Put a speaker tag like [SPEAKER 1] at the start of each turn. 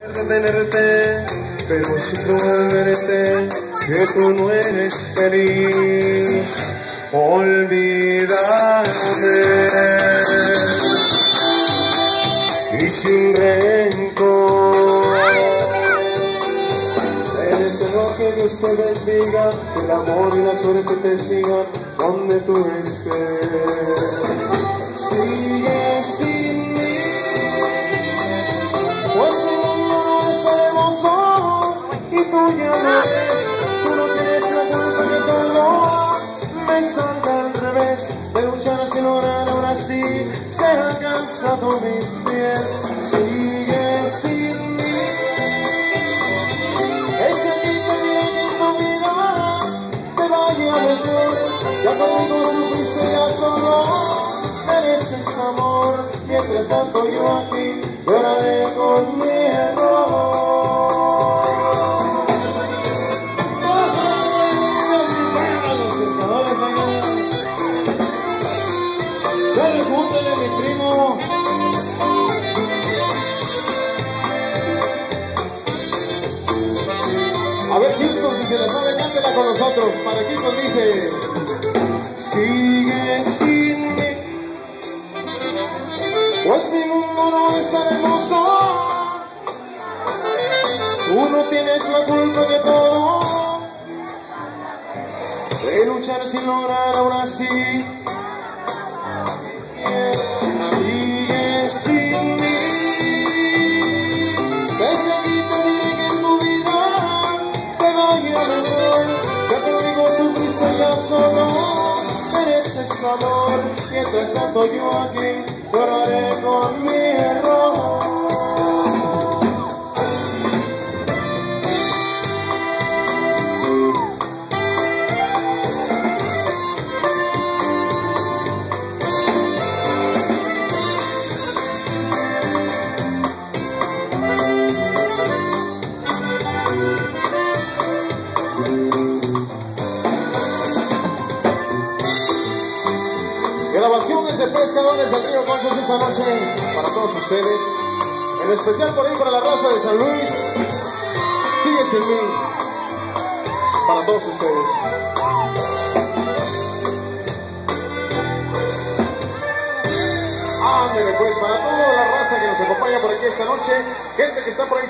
[SPEAKER 1] de tenerte, pero sufro al verte que tú no eres feliz. Olvídame y sin rencor. Te deseo que Dios te bendiga, que el amor y la suerte te sigan donde tú estés. Tú no tienes la culpa que todo me salga al revés. De luchar sin orar, ahora sí se han cansado mis pies. Sigue sin mí. Es que aquí te diré tu vida te vaya mejor. Ya conmigo sufriste, ya solo mereces amor. Mientras tanto yo aquí lloraré con
[SPEAKER 2] se la sabe, cántela con nosotros. Para Houston dice...
[SPEAKER 1] Sigue sin mí, pues mi mundo no es tan hermoso. Tú no tienes la culpa de todo, de luchar sin lograr ahora sí. Solo mereces amor. Mientras tanto yo aquí lloraré con mi error.
[SPEAKER 2] Grabaciones de pescadores del río Conchos esta noche para todos ustedes. En especial por ahí para la raza de San Luis. Sigue sin mí. Para todos ustedes. Ándale pues, para toda la raza que nos acompaña por aquí esta noche, gente que está por ahí.